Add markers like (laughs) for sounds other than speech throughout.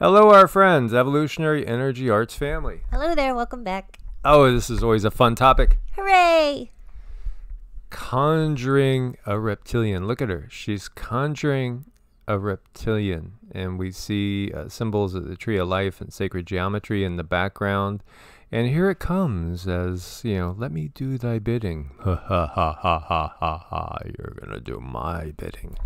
Hello, our friends, Evolutionary Energy Arts family. Hello there, welcome back. Oh, this is always a fun topic. Hooray! Conjuring a reptilian. Look at her. She's conjuring a reptilian. And we see uh, symbols of the tree of life and sacred geometry in the background. And here it comes as, you know, let me do thy bidding. (laughs) Ha ha ha ha ha ha ha. You're going to do my bidding.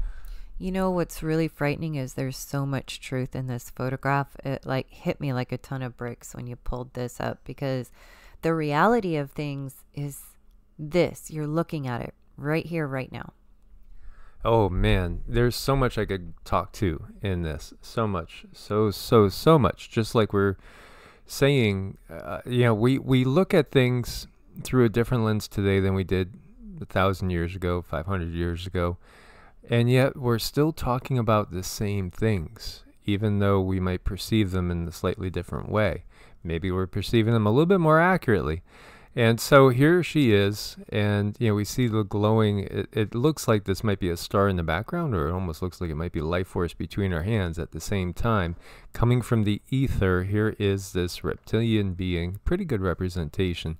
You know what's really frightening is there's so much truth in this photograph. It like hit me like a ton of bricks when you pulled this up because the reality of things is this. You're looking at it right here, right now. Oh man, there's so much I could talk to in this. So much. So, so, so much. Just like we're saying, uh, you know, we, we look at things through a different lens today than we did a thousand years ago, 500 years ago. And yet we're still talking about the same things, even though we might perceive them in a slightly different way. Maybe we're perceiving them a little bit more accurately. And so here she is, and you know we see the glowing. It, it, looks like this might be a star in the background, or it almost looks like it might be life force between her hands at the same time, coming from the ether. Here is this reptilian being, pretty good representation.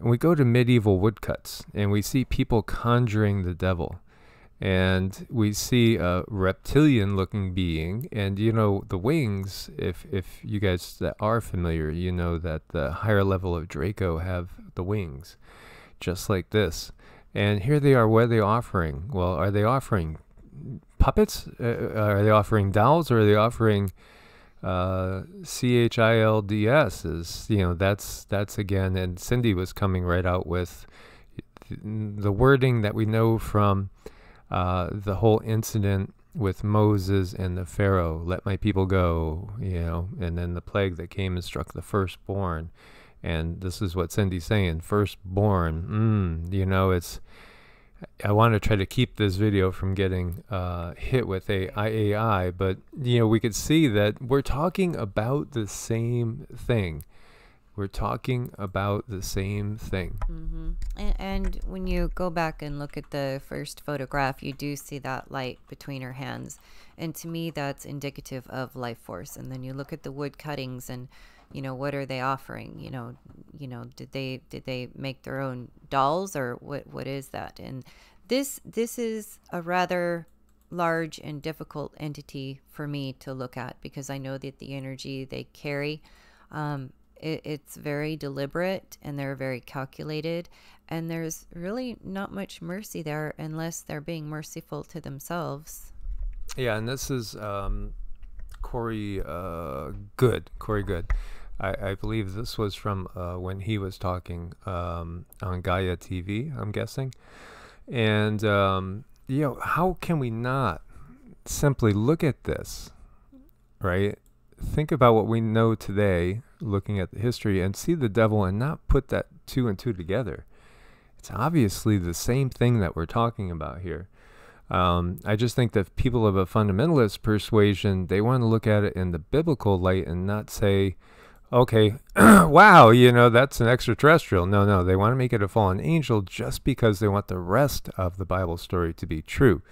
And we go to medieval woodcuts, and we see people conjuring the devil and we see a reptilian looking being and you know the wings if if you guys that are familiar you know that the higher level of draco have the wings just like this. And here they are what are they offering? Well are they offering puppets? Uh, uh are they offering dolls or are they offering uh, childs is you know that's that's again and cindy was coming right out with the wording that we know from uh, the whole incident with Moses and the Pharaoh, let my people go, you know, and then the plague that came and struck the firstborn. And this is what Cindy's saying, firstborn, mm, you know, it's, I want to try to keep this video from getting uh, hit with a IAI, but, you know, we could see that we're talking about the same thing we're talking about the same thing. Mm-hmm. And, and, when you go back and look at the first photograph, you do see that light between her hands, and to me, that's indicative of life force. And then you look at the wood cuttings, and you know what are they offering? You know, you know, did they did they make their own dolls, or what what is that? And this this is a rather large and difficult entity for me to look at because I know that the energy they carry. Um, it, it's very deliberate and they're very calculated. And there's really not much mercy there unless they're being merciful to themselves. Yeah, and this is um, Corey uh, Goode. Corey Goode. I, I, believe this was from uh, when he was talking um, on Gaia TV, I'm guessing. And, um, you know, how can we not simply look at this, right? Think about what we know today looking at the history and see the devil and not put that two and two together. It's obviously the same thing that we're talking about here. Um, I just think that people of a fundamentalist persuasion, they want to look at it in the biblical light and not say, okay, (clears throat) wow, you know, that's an extraterrestrial. No, no, they want to make it a fallen angel just because they want the rest of the Bible story to be true.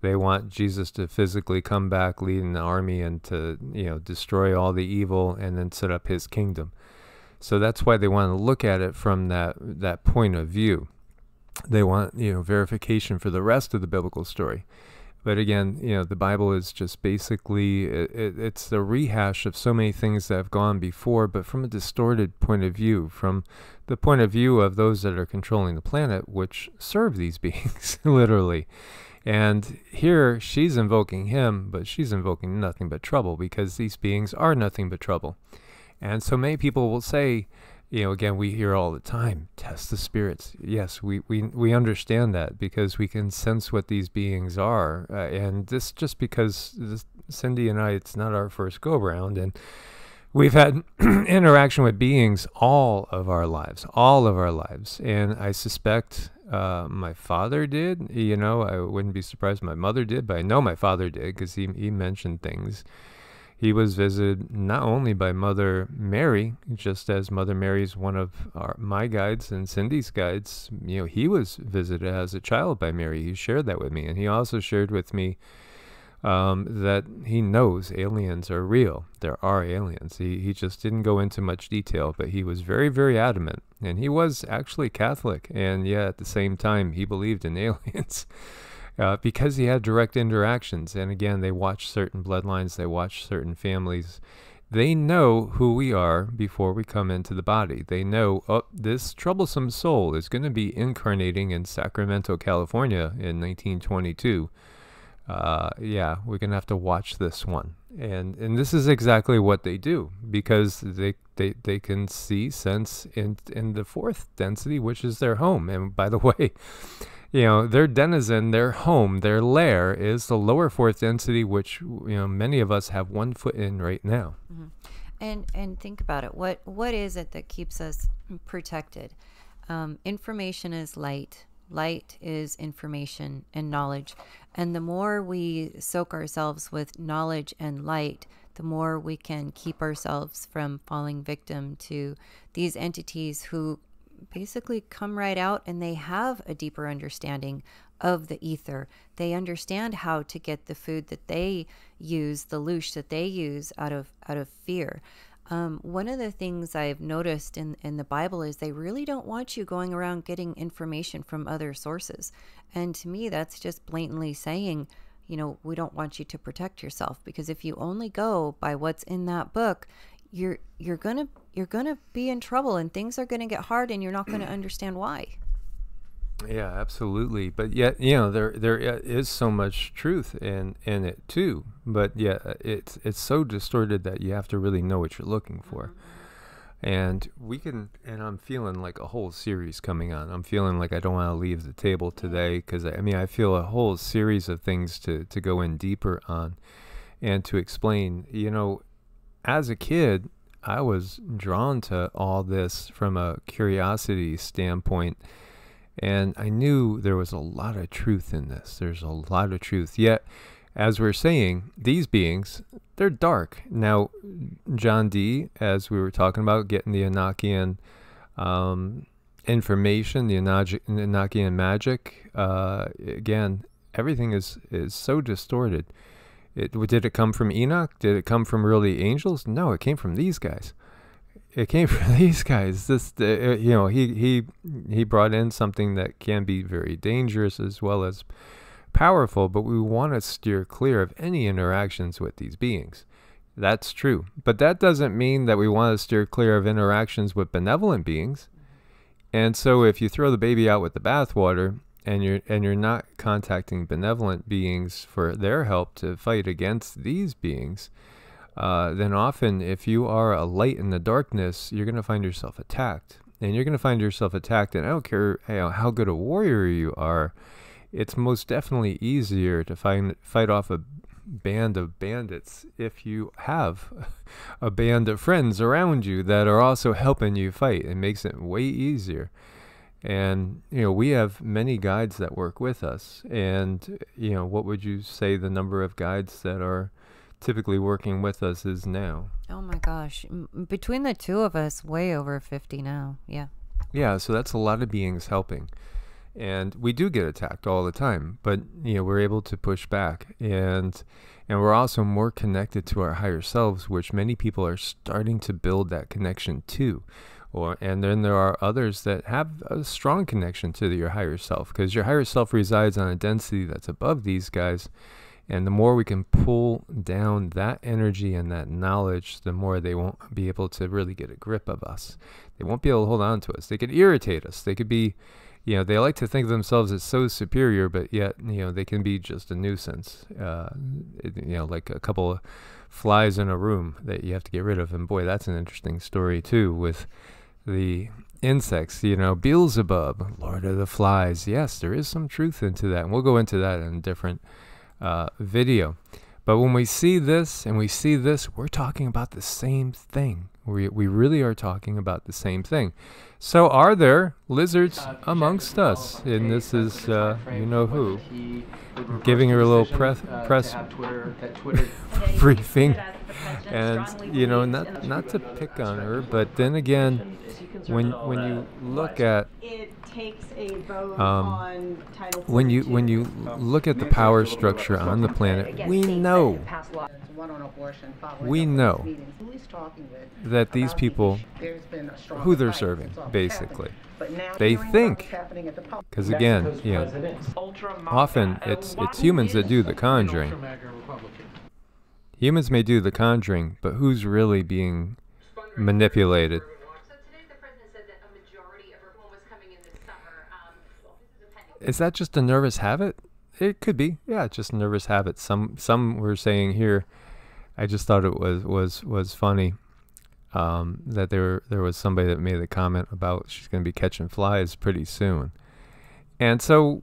They want Jesus to physically come back, lead an army, and to you know destroy all the evil, and then set up His kingdom. So that's why they want to look at it from that that point of view. They want you know verification for the rest of the biblical story. But again, you know, the Bible is just basically it, it, it's the rehash of so many things that have gone before, but from a distorted point of view, from the point of view of those that are controlling the planet, which serve these (laughs) beings, literally. And here she's invoking him, but she's invoking nothing but trouble because these beings are nothing but trouble. And so many people will say, you know, again, we hear all the time, test the spirits. Yes, we, we, we understand that because we can sense what these beings are. Uh, and this just because this, Cindy and I, it's not our first go round. And we've had (clears throat) interaction with beings all of our lives, all of our lives. And I suspect uh, my father did. You know, I wouldn't be surprised my mother did, but I know my father did because he, he mentioned things. He was visited not only by Mother Mary, just as Mother Mary's one of our, my guides and Cindy's guides. You know, he was visited as a child by Mary. He shared that with me, and he also shared with me um, that he knows aliens are real. There are aliens. He, he just didn't go into much detail, but he was very, very adamant. And he was actually Catholic. And yet, at the same time, he believed in (laughs) aliens uh, because he had direct interactions. And again, they watch certain bloodlines, they watch certain families. They know who we are before we come into the body. They know, oh, this troublesome soul is going to be incarnating in Sacramento, California in 1922 uh, yeah, we're gonna have to watch this one. And and this is exactly what they do because they they, they can see sense in in the fourth density, which is their home. And by the (laughs) way, you know their denizen, their home, their lair is the lower fourth density, which you know many of us have one foot in right now. Mm-hmm. And and think about it. What what is it that keeps us protected? Um, information is light Light is information and knowledge. And the more we soak ourselves with knowledge and light, the more we can keep ourselves from falling victim to these entities who basically come right out and they have a deeper understanding of the ether. They understand how to get the food that they use, the loosh that they use out of out of fear. Um, one of the things I've noticed in, in the Bible is they really don't want you going around getting information from other sources. And to me, that's just blatantly saying, you know, we don't want you to protect yourself because if you only go by what's in that book, you're you're gonna you're gonna be in trouble and things are gonna get hard and you're not gonna (clears throat) understand why. Yeah, absolutely. But yet, you know, there there is so much truth in in it too. But yeah, it's it's so distorted that you have to really know what you're looking for. Mm-hmm. And we can, and I'm feeling like a whole series coming on. I'm feeling like I don't want to leave the table today because I mean I feel a whole series of things to to go in deeper on, and to explain. You know, as a kid, I was drawn to all this from a curiosity standpoint and I knew there was a lot of truth in this. There's a lot of truth. Yet, as we're saying, these beings, they're dark. Now, John Dee, as we were talking about, getting the Enochian um, information, the Enochian magic, uh, again, everything is, is so distorted. It, did it come from Enoch? Did it come from really angels? No, it came from these guys it came (laughs) from these guys. This, uh, you know, he he he brought in something that can be very dangerous as well as powerful. But we want to steer clear of any interactions with these beings. That's true, but that doesn't mean that we want to steer clear of interactions with benevolent beings. And so, if you throw the baby out with the bathwater, and you're and you're not contacting benevolent beings for their help to fight against these beings, uh, then often if you are a light in the darkness, you're going to find yourself attacked. And you're going to find yourself attacked, and I don't care how good a warrior you are, it's most definitely easier to find, fight off a band of bandits if you have (laughs) a band of friends around you that are also helping you fight. It makes it way easier. And, you know, we have many guides that work with us. And, you know, what would you say the number of guides that are typically working with us is now. Oh my gosh. M- between the two of us, way over 50 now. Yeah. Yeah, so that's a lot of beings helping. And we do get attacked all the time, but you know, we're able to push back and and we're also more connected to our higher selves, which many people are starting to build that connection to. Or and then there are others that have a strong connection to your higher self because your higher self resides on a density that's above these guys and the more we can pull down that energy and that knowledge, the more they won't be able to really get a grip of us. They won't be able to hold on to us. They could irritate us. They could be, you know, they like to think of themselves as so superior, but yet, you know, they can be just a nuisance. Uh, you know, like a couple of flies in a room that you have to get rid of. And boy, that's an interesting story too with the insects, you know, Beelzebub, Lord of the Flies. Yes, there is some truth into that. And we'll go into that in different uh, video. But when we see this and we see this, we're talking about the same thing. We, we really are talking about the same thing. So, are there lizards amongst us? And this is, uh, you know who, giving her a little press, press briefing. And, you know, not, not to pick on her, but then again, when, when you look at takes a vote Um, on Title When you when 42. you look at the power structure on the planet, we know One on abortion following We know these meetings. Who he's talking with that these people, issue. There's been a strong who they're serving, since all this basically. happened. But now They think- what's happening at the pub- because again, you know, often it's it's humans that do the conjuring. Humans may do the conjuring, but who's really being manipulated? So today the president said that a majority of everyone was coming in this summer. Um, this is that just a nervous habit? It could be. Yeah, just nervous habit. Some some were saying here. I just thought it was was was funny um, that there there was somebody that made the comment about she's going to be catching flies pretty soon, and so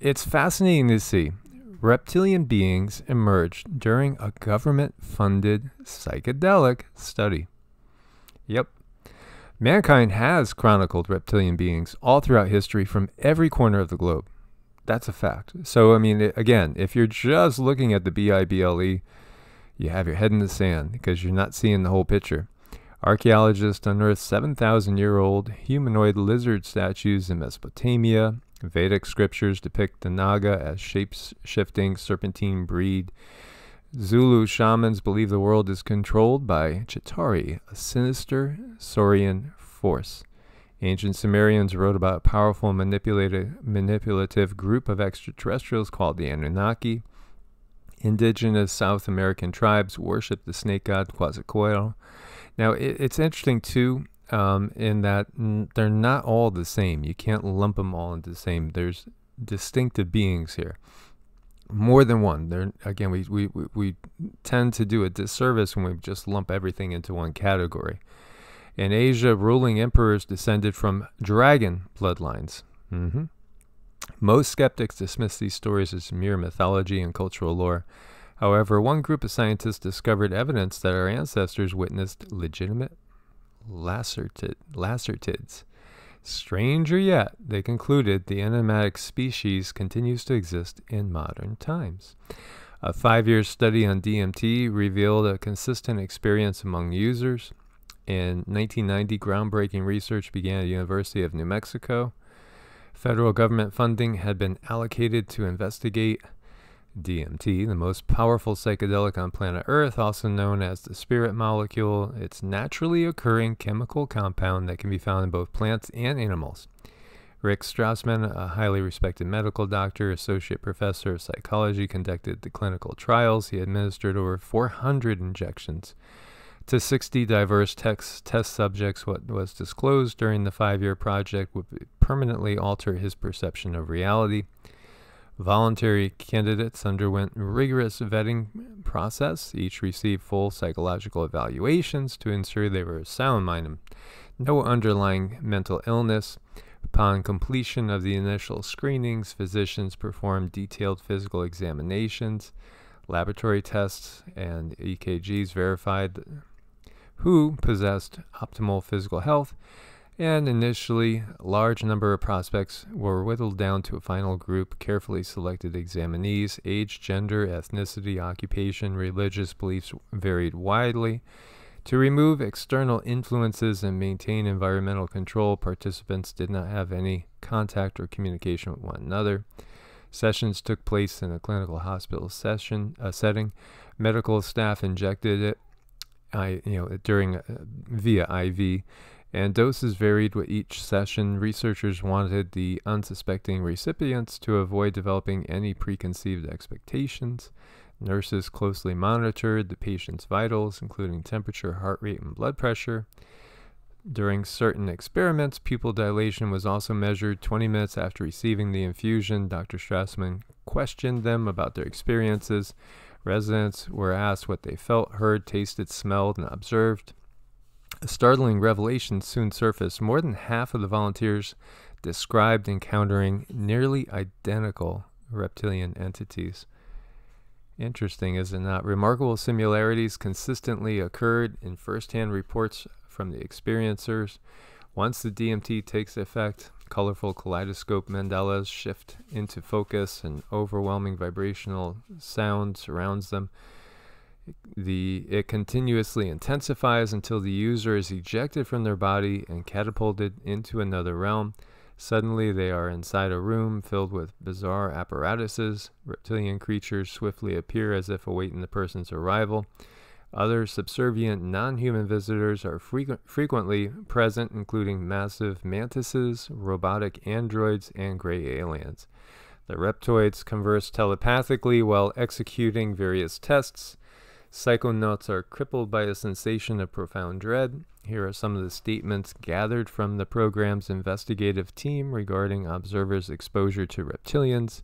it's fascinating to see reptilian beings emerged during a government-funded psychedelic study. Yep. Mankind has chronicled reptilian beings all throughout history from every corner of the globe. That's a fact. So, I mean, again, if you're just looking at the BIBLE, you have your head in the sand because you're not seeing the whole picture. Archaeologists unearthed 7,000 year old humanoid lizard statues in Mesopotamia. Vedic scriptures depict the Naga as shapes shifting serpentine breed. Zulu shamans believe the world is controlled by Chitauri, a sinister Saurian force. Ancient Sumerians wrote about a powerful manipulative, group of extraterrestrials called the Anunnaki. Indigenous South American tribes worship the snake god Quetzalcoatl. Now, it, it's interesting too, um, in that they're not all the same. You can't lump them all into the same. There's distinctive beings here, more than one. There again, we, we we tend to do a disservice when we just lump everything into one category. In Asia, ruling emperors descended from dragon bloodlines. hmm Most skeptics dismiss these stories as mere mythology and cultural lore. However, one group of scientists discovered evidence that our ancestors witnessed legitimate lacertid, lacertids. Stranger yet, they concluded the enigmatic species continues to exist in modern times. A five year study on DMT revealed a consistent experience among users. In 1990, groundbreaking research began at the University of New Mexico. Federal government funding had been allocated to investigate DMT, the most powerful psychedelic on planet Earth, also known as the spirit molecule. It's naturally occurring chemical compound that can be found in both plants and animals. Rick Strassman, a highly respected medical doctor, associate professor of psychology, conducted the clinical trials. He administered over 400 injections to 60 diverse tex- test subjects. What was disclosed during the five year project would permanently alter his perception of reality. Voluntary candidates underwent rigorous vetting process. Each received full psychological evaluations to ensure they were sound mind and no underlying mental illness. Upon completion of the initial screenings, physicians performed detailed physical examinations. Laboratory tests and EKGs verified who possessed optimal physical health, and initially, a large number of prospects were whittled down to a final group, carefully selected examinees. Age, gender, ethnicity, occupation, religious beliefs varied widely. To remove external influences and maintain environmental control, participants did not have any contact or communication with one another. Sessions took place in a clinical hospital session uh, setting. Medical staff injected it, I, you know, during uh, via IV, and doses varied with each session. Researchers wanted the unsuspecting recipients to avoid developing any preconceived expectations. Nurses closely monitored the patient's vitals, including temperature, heart rate, and blood pressure. During certain experiments, pupil dilation was also measured 20 minutes after receiving the infusion. Dr. Strassman questioned them about their experiences. Residents were asked what they felt, heard, tasted, smelled, and observed. A startling revelation soon surfaced. More than half of the volunteers described encountering nearly identical reptilian entities. Interesting, is it not? Remarkable similarities consistently occurred in first-hand reports from the experiencers. Once the DMT takes effect, colorful kaleidoscope mandalas shift into focus and overwhelming vibrational sound surrounds them. The it continuously intensifies until the user is ejected from their body and catapulted into another realm. Suddenly, they are inside a room filled with bizarre apparatuses. Reptilian creatures swiftly appear as if awaiting the person's arrival. Other subservient non human visitors are frequ- frequently present, including massive mantises, robotic androids, and gray aliens. The reptoids converse telepathically while executing various tests. Psychonauts are crippled by a sensation of profound dread. Here are some of the statements gathered from the program's investigative team regarding observers' exposure to reptilians.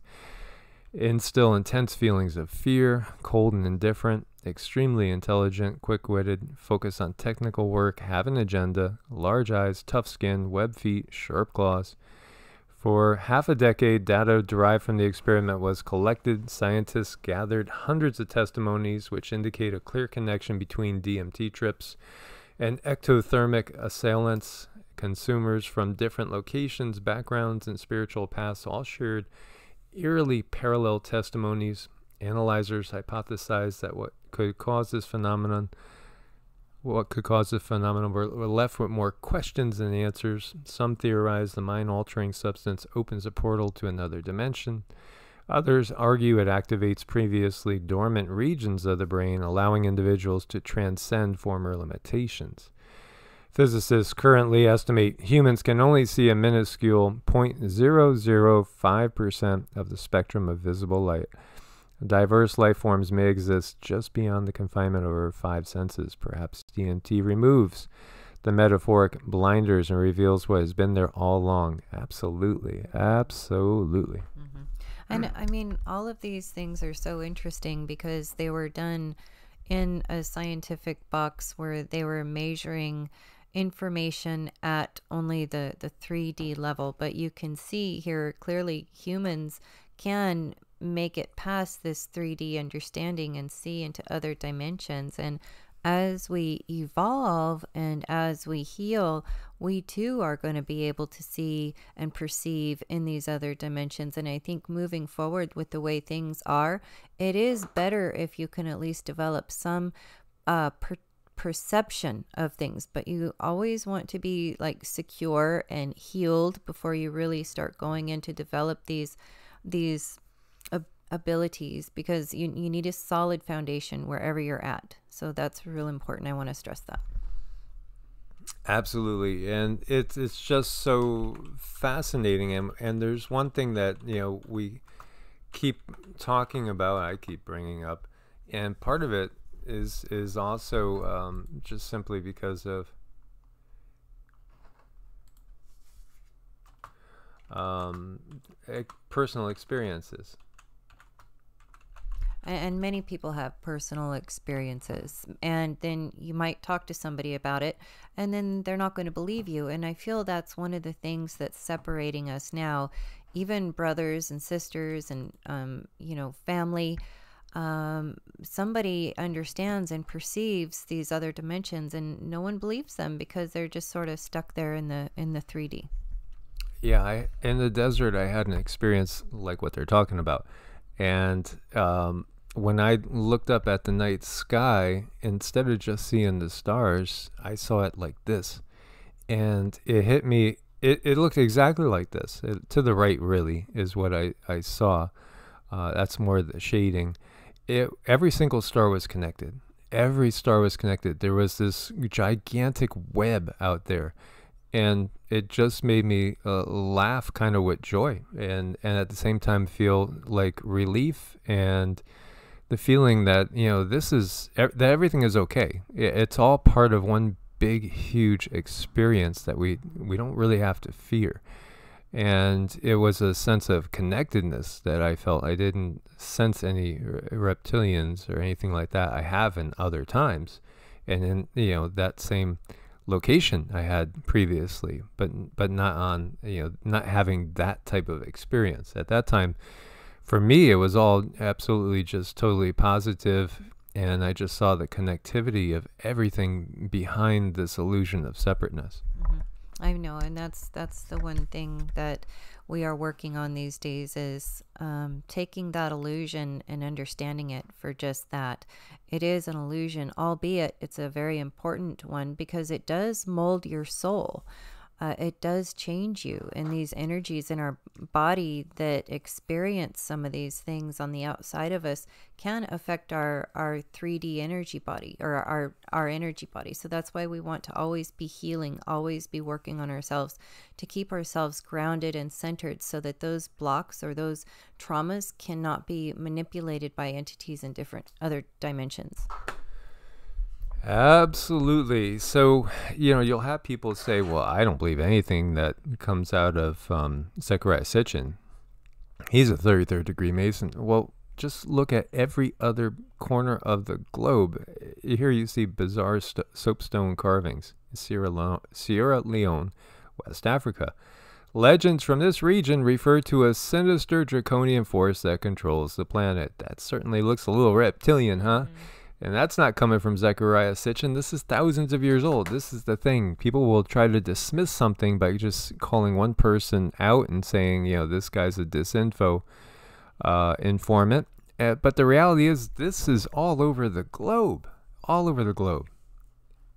Instill intense feelings of fear, cold and indifferent, extremely intelligent, quick witted, focus on technical work, have an agenda, large eyes, tough skin, web feet, sharp claws. For half a decade, data derived from the experiment was collected. Scientists gathered hundreds of testimonies which indicate a clear connection between DMT trips and ectothermic assailants. Consumers from different locations, backgrounds, and spiritual paths all shared eerily parallel testimonies. Analyzers hypothesized that what could cause this phenomenon what could cause the phenomenon. We're, we're left with more questions than answers. Some theorize the mind altering substance opens a portal to another dimension. Others argue it activates previously dormant regions of the brain, allowing individuals to transcend former limitations. Physicists currently estimate humans can only see a minuscule 0.005% of the spectrum of visible light. Diverse life forms may exist just beyond the confinement of our five senses. Perhaps DMT removes the metaphoric blinders and reveals what has been there all along. Absolutely. Absolutely. Mm-hmm. And I mean, all of these things are so interesting because they were done in a scientific box where they were measuring information at only the, the 3D level. But you can see here clearly humans can make it past this 3D understanding and see into other dimensions. And as we evolve and as we heal, we too are going to be able to see and perceive in these other dimensions. And I think moving forward with the way things are, it is better if you can at least develop some uh, per- perception of things. But you always want to be like secure and healed before you really start going in to develop these these abilities because you, you need a solid foundation wherever you're at. So that's real important. I want to stress that. Absolutely, and it's it's just so fascinating. And and there's one thing that you know we keep talking about. I keep bringing up, and part of it is is also um, just simply because of um, personal experiences and many people have personal experiences and then you might talk to somebody about it and then they're not going to believe you and i feel that's one of the things that's separating us now. Even brothers and sisters and um, you know family um, somebody understands and perceives these other dimensions and no one believes them because they're just sort of stuck there in the in the 3d yeah I, in the desert i had an experience like what they're talking about and um, when I looked up at the night sky, instead of just seeing the stars, I saw it like this. And it hit me, it, it looked exactly like this. It, to the right, really, is what I, I saw. Uh, that's more the shading. It, every single star was connected. Every star was connected. There was this gigantic web out there. And it just made me uh, laugh kind of with joy and, and at the same time feel like relief and the feeling that you know this is that everything is okay. It's all part of one big, huge experience that we we don't really have to fear. And it was a sense of connectedness that I felt. I didn't sense any reptilians or anything like that. I have in other times, and in you know that same location I had previously, but but not on you know not having that type of experience at that time for me, it was all absolutely just totally positive, and I just saw the connectivity of everything behind this illusion of separateness. Mm-hmm. I know, and that's that's the one thing that we are working on these days is um, taking that illusion and understanding it for just that. It is an illusion, albeit it's a very important one because it does mold your soul. Uh, it does change you. And these energies in our body that experience some of these things on the outside of us can affect our, our 3D energy body or our, our energy body. So that's why we want to always be healing, always be working on ourselves to keep ourselves grounded and centered so that those blocks or those traumas cannot be manipulated by entities in different other dimensions. Absolutely. So, you know, you'll have people say, well, I don't believe anything that comes out of um, Zecharia Sitchin. He's a 33rd degree Mason. Well, just look at every other corner of the globe. Here you see bizarre st- soapstone carvings in Sierra, Leone, Sierra Leone, West Africa. Legends from this region refer to a sinister draconian force that controls the planet. That certainly looks a little reptilian, huh? Mm-hmm. And that's not coming from Zecharia Sitchin. This is thousands of years old. This is the thing. People will try to dismiss something by just calling one person out and saying, you know, this guy's a disinfo uh, informant. Uh, but the reality is, this is all over the globe. All over the globe.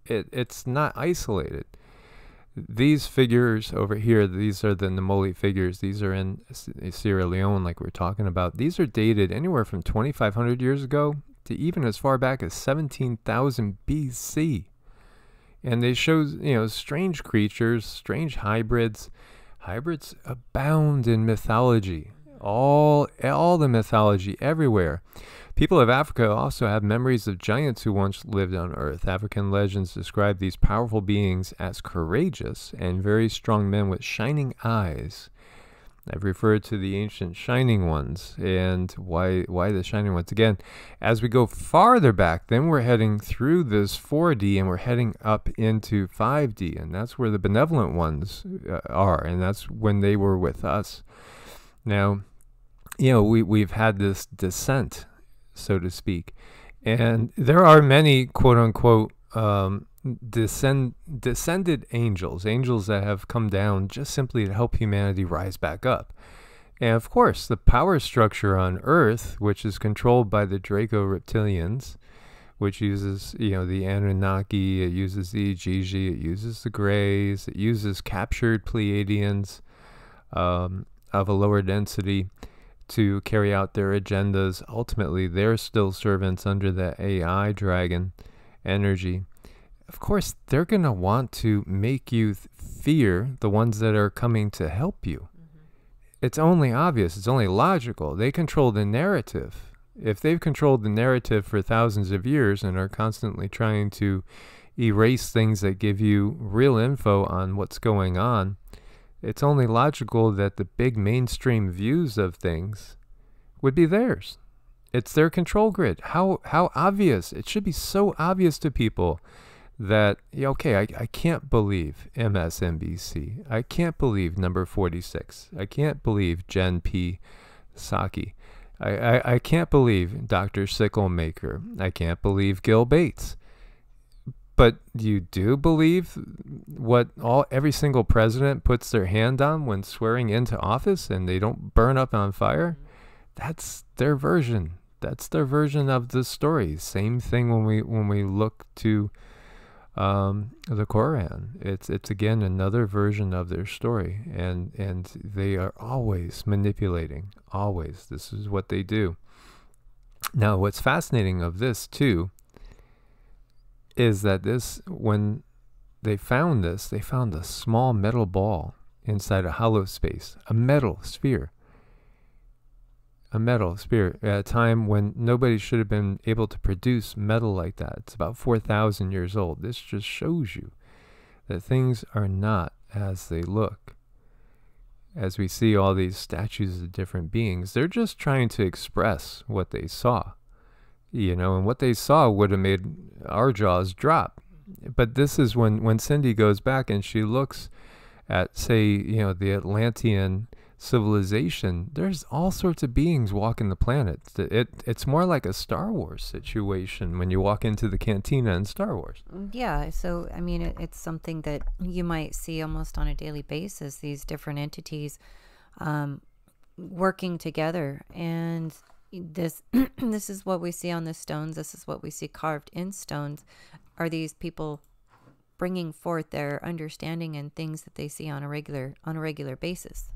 It, it's not isolated. These figures over here, these are the Nomoli figures. These are in Sierra Leone, like we we're talking about. These are dated anywhere from 2,500 years ago to even as far back as 17,000 BC. And they show, you know, strange creatures, strange hybrids. Hybrids abound in mythology. All, all the mythology everywhere. People of Africa also have memories of giants who once lived on Earth. African legends describe these powerful beings as courageous and very strong men with shining eyes I've referred to the ancient shining ones and why why the shining ones again. As we go farther back, then we're heading through this 4D and we're heading up into 5D, and that's where the benevolent ones uh, are, and that's when they were with us. Now, you know, we we've had this descent, so to speak, and there are many quote unquote um, descend descended angels, angels that have come down just simply to help humanity rise back up. And of course, the power structure on Earth, which is controlled by the Draco reptilians, which uses, you know, the Anunnaki, it uses the Igigi, it uses the Greys, it uses captured Pleiadians um, of a lower density to carry out their agendas. Ultimately, they're still servants under the AI dragon energy of course, they're going to want to make you th- fear the ones that are coming to help you. Mm-hmm. It's only obvious, it's only logical. They control the narrative. If they've controlled the narrative for thousands of years and are constantly trying to erase things that give you real info on what's going on, it's only logical that the big mainstream views of things would be theirs. It's their control grid. How how obvious. It should be so obvious to people that okay, I, I can't believe MSNBC. I can't believe number 46. I can't believe Jen P. Saki. I, I, I can't believe Dr. Sicklemaker. I can't believe Gil Bates. But you do believe what all every single president puts their hand on when swearing into office and they don't burn up on fire? That's their version. That's their version of the story. Same thing when we when we look to um, the Quran. It's it's again another version of their story, and and they are always manipulating. Always, this is what they do. Now, what's fascinating of this too is that this when they found this, they found a small metal ball inside a hollow space, a metal sphere a metal spirit at a time when nobody should have been able to produce metal like that. It's about 4,000 years old. This just shows you that things are not as they look. As we see all these statues of different beings, they're just trying to express what they saw. You know, and what they saw would have made our jaws drop. But this is when, when Cindy goes back and she looks at, say, you know, the Atlantean civilization, there's all sorts of beings walking the planet. It, it's more like a Star Wars situation when you walk into the cantina in Star Wars. Mm, yeah, so I mean, it, it's something that you might see almost on a daily basis. These different entities um, working together, and this (clears throat) this is what we see on the stones. This is what we see carved in stones. Are these people bringing forth their understanding and things that they see on a regular on a regular basis.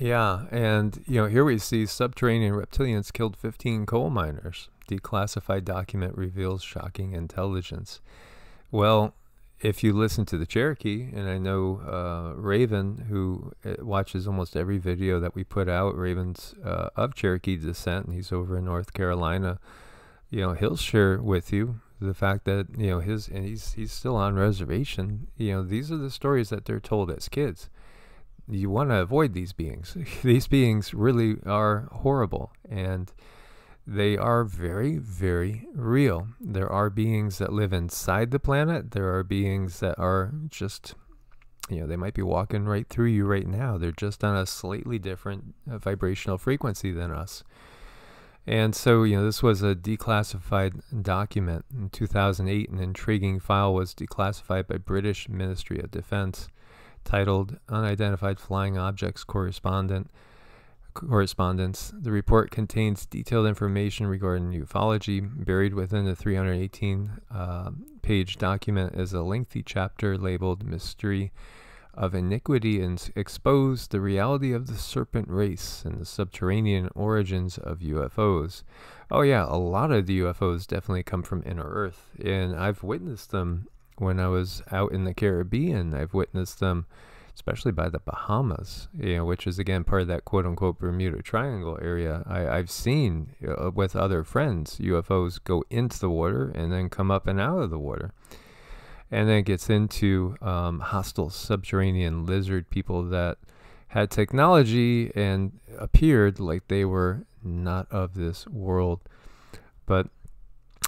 Yeah, and you know, here we see subterranean reptilians killed 15 coal miners. Declassified document reveals shocking intelligence. Well, if you listen to the Cherokee, and I know uh, Raven, who uh, watches almost every video that we put out, Raven's uh, of Cherokee descent, and he's over in North Carolina. You know, he'll share with you the fact that you know his, and he's he's still on reservation. You know, these are the stories that they're told as kids you want to avoid these beings. (laughs) these beings really are horrible and they are very, very real. There are beings that live inside the planet. There are beings that are just, you know, they might be walking right through you right now. They're just on a slightly different uh, vibrational frequency than us. And so, you know, this was a declassified document. In 2008, an intriguing file was declassified by British Ministry of Defense titled Unidentified Flying Objects Correspondent Correspondence. The report contains detailed information regarding ufology. Buried within the 318 uh, page document is a lengthy chapter labeled Mystery of Iniquity and expose the reality of the serpent race and the subterranean origins of UFOs. Oh, yeah, a lot of the UFOs definitely come from inner Earth, and I've witnessed them when I was out in the Caribbean. I've witnessed them, especially by the Bahamas, you know, which is again part of that quote unquote Bermuda Triangle area. I, I've seen uh, with other friends UFOs go into the water and then come up and out of the water. And then it gets into um, hostile subterranean lizard people that had technology and appeared like they were not of this world. But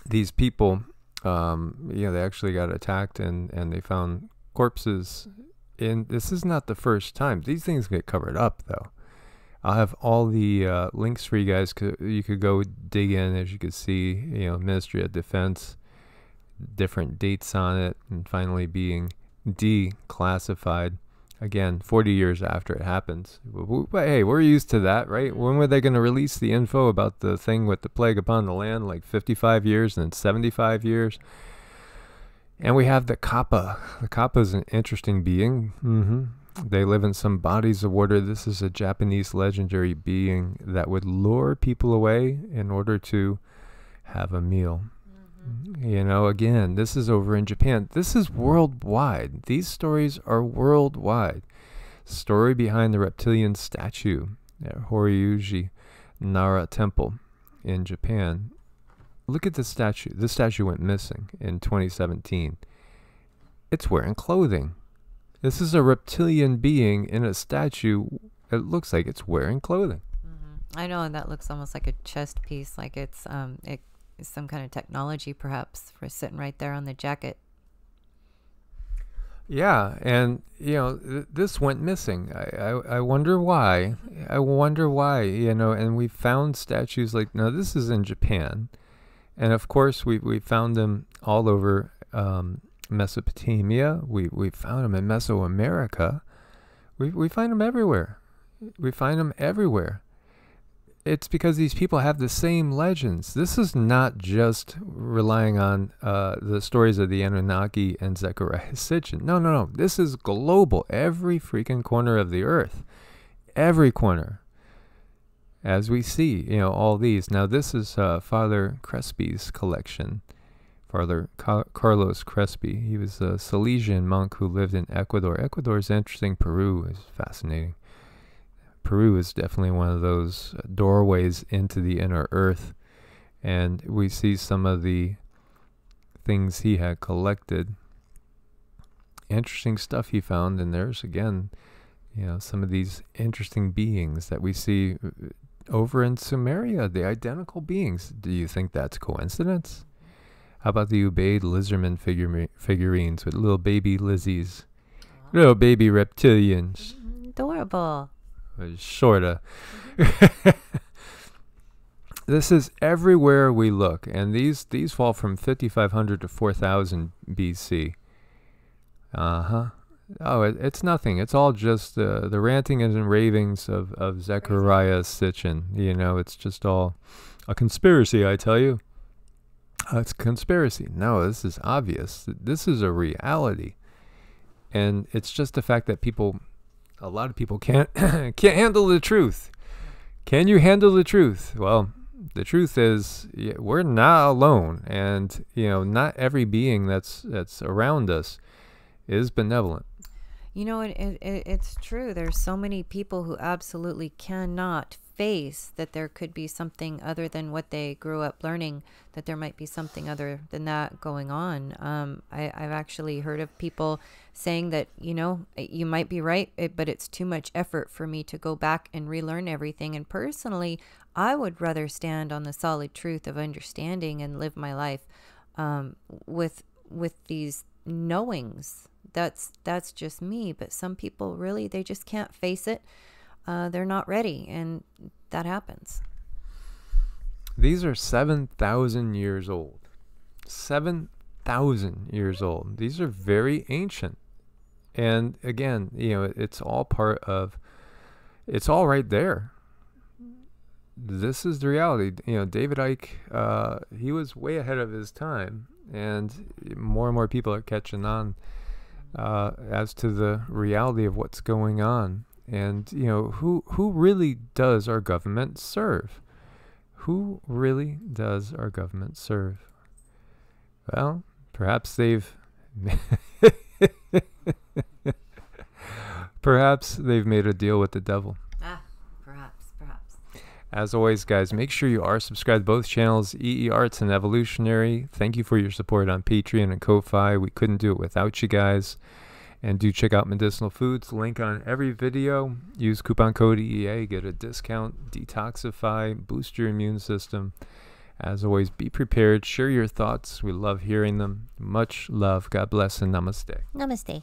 these people um, know, they actually got attacked and, and they found corpses. And this is not the first time. These things get covered up, though. I'll have all the uh, links for you guys. You could go dig in, as you can see, you know, Ministry of Defense, different dates on it, and finally being declassified again 40 years after it happens. But hey we're used to that right? When were they going to release the info about the thing with the plague upon the land like 55 years and 75 years? And we have the kappa. The kappa is an interesting being. Mm-hmm. they live in some bodies of water. This is a japanese legendary being that would lure people away in order to have a meal you know, again, this is over in Japan. This is worldwide. These stories are worldwide. Story behind the reptilian statue at Horyuji Nara Temple in Japan. Look at the statue. This statue went missing in 2017. It's wearing clothing. This is a reptilian being in a statue. It looks like it's wearing clothing. Mm-hmm. I know, and that looks almost like a chest piece, like it's um, it some kind of technology perhaps for sitting right there on the jacket. Yeah, and you know th- this went missing. I, I I wonder why. I wonder why. You know, and we found statues like now this is in Japan, and of course we we found them all over um, Mesopotamia. We we found them in Mesoamerica. We we find them everywhere. We find them everywhere it's because these people have the same legends. This is not just relying on uh, the stories of the Anunnaki and Zecharia Sitchin. No, no, no. This is global. Every freaking corner of the earth. Every corner. As we see, you know, all these. Now, this is uh, Father Crespi's collection. Father Ca- Carlos Crespi. He was a Salesian monk who lived in Ecuador. Ecuador is interesting. Peru is fascinating. Peru is definitely one of those doorways into the inner earth. And we see some of the things he had collected. Interesting stuff he found, and there's again, you know, some of these interesting beings that we see uh, over in Sumeria, the identical beings. Do you think that's coincidence? How about the Ubaid lizardman figure, figurines with little baby Lizzies? Little baby reptilians. Adorable. Sorta. (laughs) this is everywhere we look, and these these fall from 5500 to 4000 BC. Uh huh. Oh, it, it's nothing. It's all just uh, the ranting and ravings of of Zecharia Sitchin. You know, it's just all a conspiracy. I tell you. uh, it's conspiracy. No, this is obvious. This is a reality, and it's just the fact that people, a lot of people can't (coughs) can't handle the truth. Can you handle the truth? Well, the truth is we're not alone, and you know not every being that's that's around us is benevolent. You know, it, it, it, it's true. There's so many people who absolutely cannot face that there could be something other than what they grew up learning, that there might be something other than that going on. Um, I, I've actually heard of people saying that, you know, you might be right, but it's too much effort for me to go back and relearn everything. And personally, I would rather stand on the solid truth of understanding and live my life um, with with these knowings that's that's just me but some people really they just can't face it uh, they're not ready and that happens These are 7,000 years old. 7,000 years old. These are very ancient. And again, you know, it's all part of, it's all right there. This is the reality. You know, David Icke, uh, he was way ahead of his time. And more and more people are catching on uh, as to the reality of what's going on. And, you know, who, who really does our government serve? who really does our government serve? Well, perhaps they've (laughs) perhaps they've made a deal with the devil. ah perhaps perhaps As always, guys, make sure you are subscribed to both channels, EE Arts and Evolutionary. Thank you for your support on Patreon and Ko-Fi. We couldn't do it without you guys. And do check out Medicinal Foods. Link on every video. Use coupon code EEA. Get a discount. Detoxify. Boost your immune system. As always, be prepared. Share your thoughts. We love hearing them. Much love. God bless and namaste. Namaste.